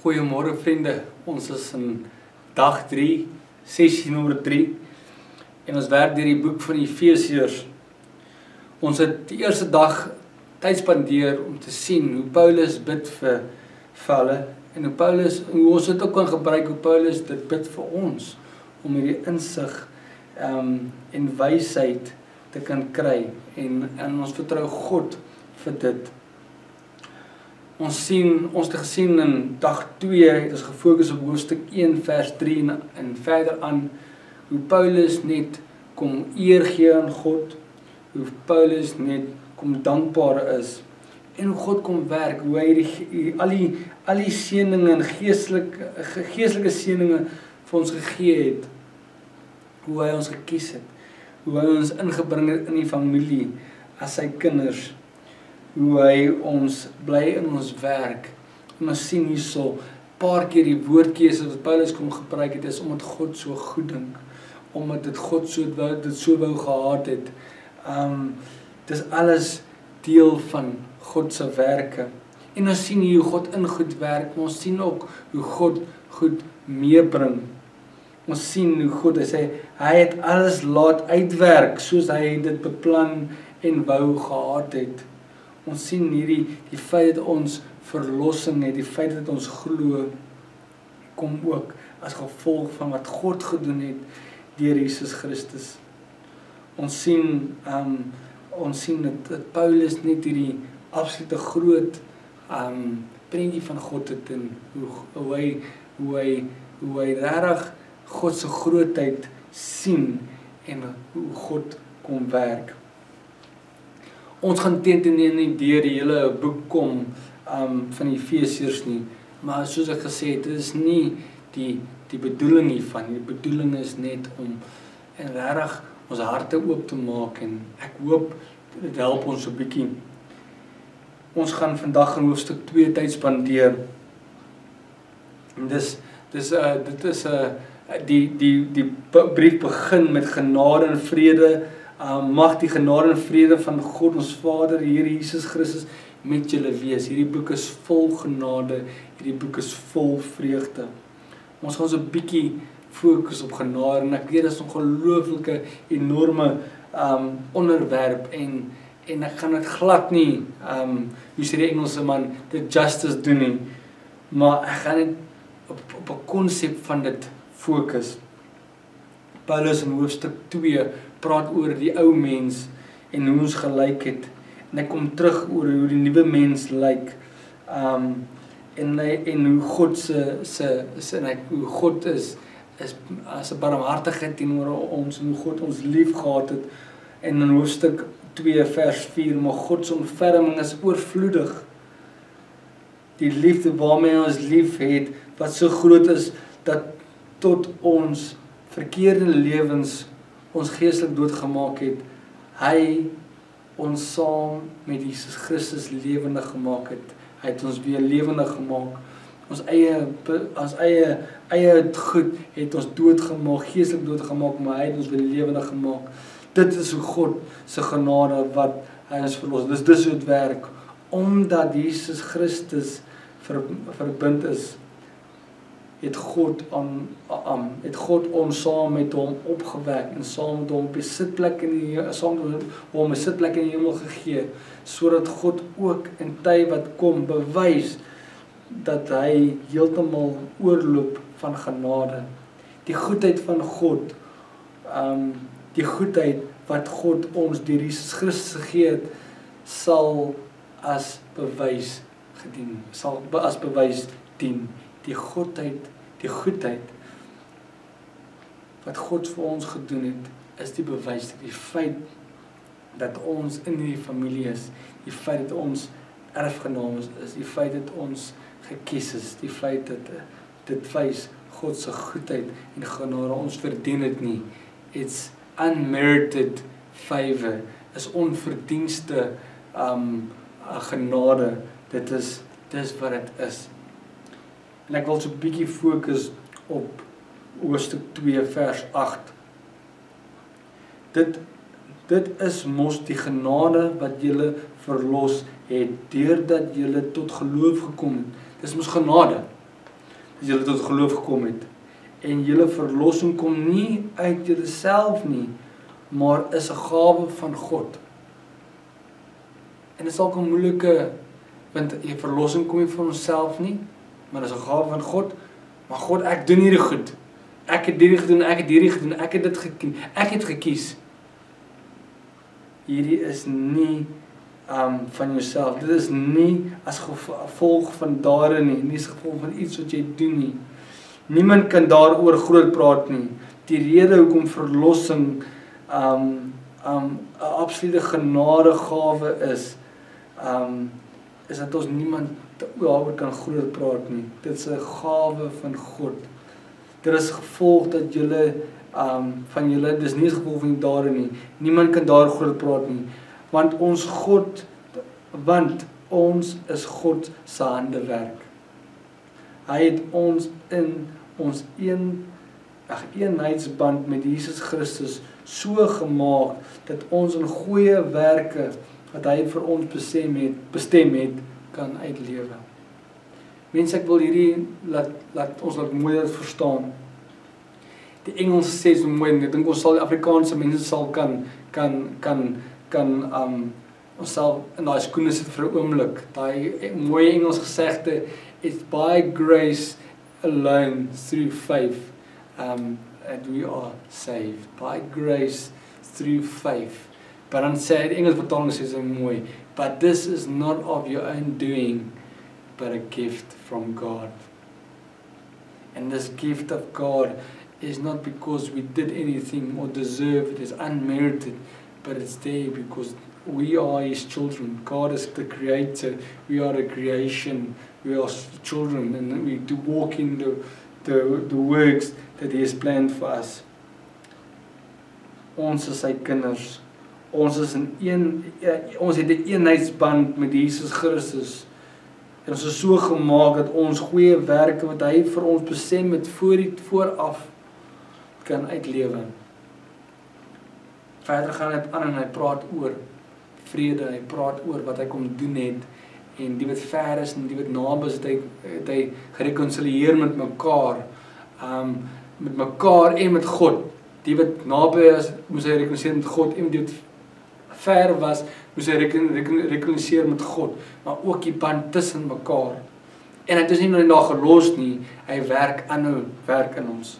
Goeiemôre vriende. Ons is in dag 3, sessie nommer 3. En ons werk deur die boek van Efesiërs. Ons het die eerste dag tyd spandeer om te sien hoe Paulus bid vir hulle en hoe Paulus hoe ons dit ook kan gebruik hoe Paulus dit bid vir ons om hierdie insig ehm um, en wysheid te kan kry en en ons vertrou God vir dit. Ons sien ons het gesien in dag 2 het ons gefokus op hoofstuk 1 vers 3 en, en verder aan hoe Paulus net kom eer gee aan God, hoe Paulus net kom dankbaar is en hoe God kom werk, hoe hy die al die al die seëninge en geestelike geestelike seëninge vir ons gegee het. Hoe hy ons gekies het. Hoe hy ons ingebring het in die familie as sy kinders hoe hy ons bly in ons werk. En ons sien hierso paar keer die woordkeuse wat Paulus kom gebruik het is omdat God so goed dink, omdat dit God so wou dit so wou gehad het. Um dis alles deel van God se werke. En ons sien hoe God in goed werk, ons sien ook hoe God goed meebring. Ons sien hoe God sê hy het alles laat uitwerk soos hy dit beplan en wou gehad het. Ons sien hierdie die feit dat ons verlossing het, die feit dat ons glo kom ook as gevolg van wat God gedoen het deur Jesus Christus. Ons sien um ons sien dat, dat Paulus net hierdie absolute groot um prentjie van God het en hoe hoe hy hoe hy hoe hy regtig God se grootheid sien en hoe God kom werk ons gaan teenoor nie deur die hele boek kom um van Efesiërs nie. Maar soos ek gesê het dit is nie die die bedoeling hiervan die bedoeling is net om en regtig ons harte oop te maak en ek hoop dit help ons 'n bietjie ons gaan vandag in hoofstuk 2 tyd spandeer. En dis dis 'n uh, dit is 'n uh, die die die brief begin met genade en vrede Uh, mag die genade en vrede van God ons Vader, Here Jesus Christus met julle wees. Hierdie boek is vol genade, hierdie boek is vol vreugde. Ons gaan so 'n bietjie fokus op genade en ek weet dit is 'n ongelooflike enorme um onderwerp en en ek gaan dit glad nie um hoe sê die Engelse man the justice doen nie. Maar ek gaan net op op 'n konsep van dit fokus. Paulus in hoofstuk 2 praat oor die ou mens en hoe ons gelyk het en hy kom terug oor hoe die nuwe mens lyk. Um en hy, en hoe God se se se en hy hoe God is is as 'n barmhartigheid teenoor ons en hoe God ons liefgehad het en in hoofstuk 2 vers 4 maar God se ontferming is oorvloedig. Die liefde waarmee ons liefhet wat so groot is dat tot ons verkeerde lewens ons geestelik doodgemaak het, hy ons saam met Jesus Christus lewendig gemaak het. Hy het ons weer lewendig gemaak. Ons eie ons eie eie goed het ons doodgemaak, geestelik doodgemaak, maar hy het ons weer lewendig gemaak. Dit is hoe God se genade wat hy ons verlos. Dis dis hoe dit werk omdat Jesus Christus ver, verbind is het God aan aan het God ons saam met hom opgewek en saam met hom op 'n sitplek in die saam met hom 'n sitplek in die hemel gegee sodat God ook in tye wat kom bewys dat hy heeltemal oorloop van genade. Die goedheid van God um die goedheid wat God ons deur Jesus Christus gegee het sal as bewys gedien sal as bewys dien die godheid, die goedheid wat God vir ons gedoen het, is die bewys dat die feit dat ons in hierdie familie is, die feit dat ons erfgename is, is die feit dat ons gekies is, die feit dat dit wys God se goedheid en genade ons verdien dit nie. It's unmerited favor. Is onverdienste um genade. Dit is dis wat dit is. En ek wil so 'n bietjie fokus op hoofstuk 2 vers 8. Dit dit is mos die genade wat julle verlos het deurdat julle tot geloof gekom het. Dis mos genade. as julle tot geloof gekom het. En julle verlossing kom nie uit julleself nie, maar is 'n gawe van God. En dit is dalk 'n moeilike want jy verlossing kom nie van onsself nie, maar is 'n gawe van God. Maar God, ek doen hierdie goed. Ek het hierdie gedoen, ek het hierdie gedoen, ek het dit gekies. Ek het gekies. Hierdie is nie um van jouself. Dit is nie as gevolg van dade nie, nie as gevolg van iets wat jy doen nie. Niemand kan daaroor groot praat nie. Die rede hoekom verlossing um um 'n absolute genadegawe is, um is dat ons niemand daaroor kan groot praat nie. Dit is 'n gawe van God. Dit is gevolg dat julle um van julle dis nie gevolg van dade nie. Niemand kan daar groot praat nie. Want ons God want ons is God se handewerk. Hy het ons in ons een ag eenheidsband met Jesus Christus so gemaak dat ons in goeie werke wat hy vir ons bestem het, bestem het kan uitlewe. Mense ek wil hierdie laat laat ons laat mooier verstaan. Die Engels sê so mooi, ek dink ons sal die Afrikaanse mense sal kan kan kan kan um onsself in daai skoene sit vir 'n oomblik. Daai mooi Engels gesegde it's by grace alone through faith um and we are saved by grace through faith. But dan sê die Engels vertaling sê so mooi, but this is not of your own doing but a gift from God. And this gift of God is not because we did anything or deserve it is unmerited, but it's there because we are his children. God is the creator. We are the creation. We are children and we do walk in the the the works that he has planned for us. Ons is sy kinders. Ons is in een ja, ons het 'n eenheidsband met Jesus Christus. En ons is so gemaak dat ons goeie werke wat hy vir ons besem het voor die vooraf kan uitlewe. Verder gaan dit aan en hy praat oor vrede, hy praat oor wat hy kom doen het en die wat ver is en die wat naby is, het hy het hy gerekonsilieer met mekaar. Um met mekaar en met God. Die wat naby is, moes hy rekonsilieer met God en die wat ver was, moes hy rekonsilieer met God, maar ook die band tussen mekaar. En het dus nie net daar gelos nie, hy werk aanhou werk in ons.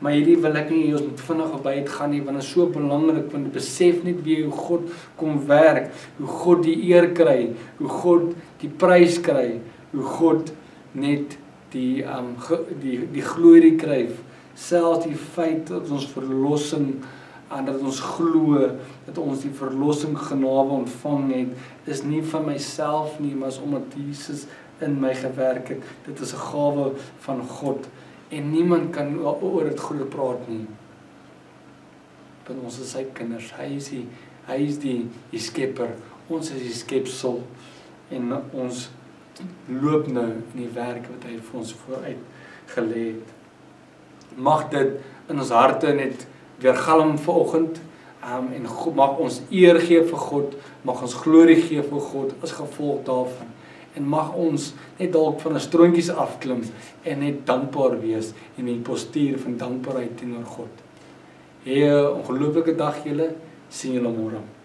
Maar hierdie wil ek nie ons moet vinnig op uit gaan nie want dit is so belangrik want besef net wie hoe God kom werk, hoe God die eer kry, hoe God die prys kry, hoe God net die um die die glorie kry, selfs die feit dat ons verlossing en dat ons glo dat ons die verlossing genade ontvang het is nie van myself nie maar is omdat Jesus in my gewerk het dit is 'n gawe van God en niemand kan oor dit groot praat nie. Want ons is sy kinders. Hy is die hy is die die skepper. Ons is die skepsel en ons loop nou in die werk wat hy vir ons vooruit gelê het. Mag dit in ons harte net weer galm vanoggend um, en God, mag ons eer gee vir God, mag ons glorie gee vir God as gevolg daarvan en mag ons net dalk van 'n strontjies afklim en net dankbaar wees en 'n postuur van dankbaarheid teenoor God. Hê 'n ongelooflike dag julle. Sien julle môre.